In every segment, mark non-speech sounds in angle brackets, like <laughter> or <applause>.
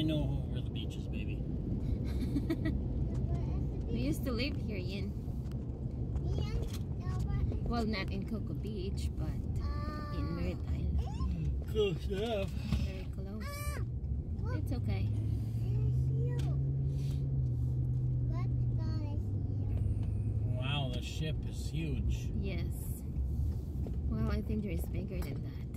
I know where the beach is, baby. <laughs> we used to live here, Ian. Well, not in Cocoa Beach, but in uh, Merritt Island. Close enough. Very close. It's okay. Wow, the ship is huge. Yes. Well, I think there is bigger than that.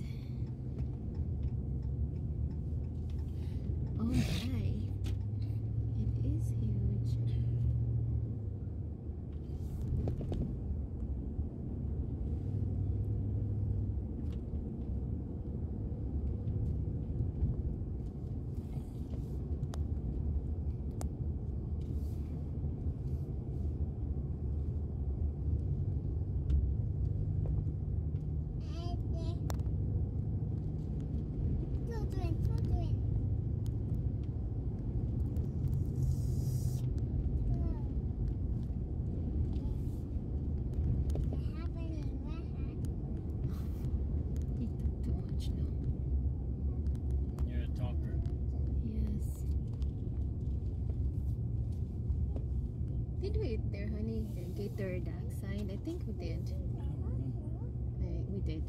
Did we eat there, honey? Gator Dark side? I think we did. Uh, we did.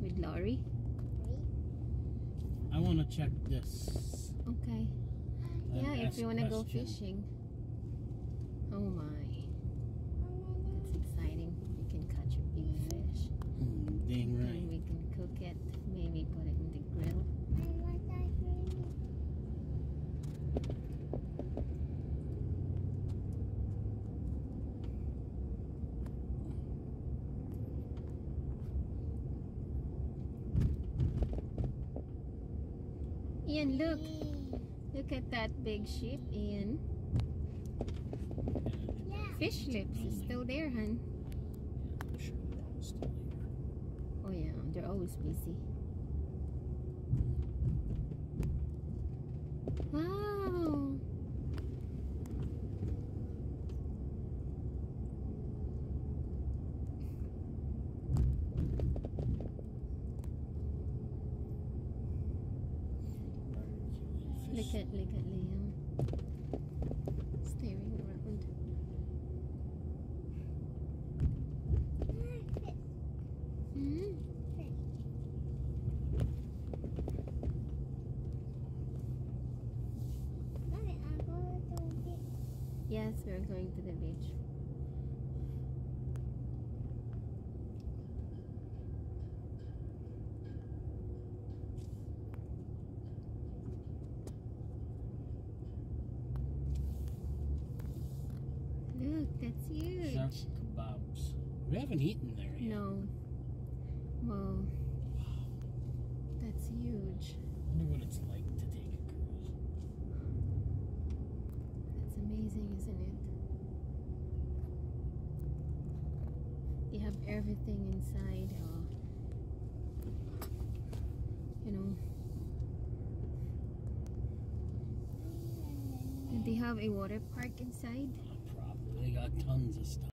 With Laurie? I want to check this. Okay. Yeah, if you want to go fishing. Ian, look. Look at that big ship, Ian. Fishlips is still there, hun. Yeah, I'm sure they're all still here. Oh yeah, they're always busy. Wow. Look at look at Liam staring around. Hmm. Yes, we're going to the beach. Look, that's huge. Shark kebabs. We haven't eaten there yet. No. Well, that's huge. I wonder what it's like to take a cruise. That's amazing, isn't it? You have everything inside. Uh, you know. And they have a water park inside. They got tons of stuff.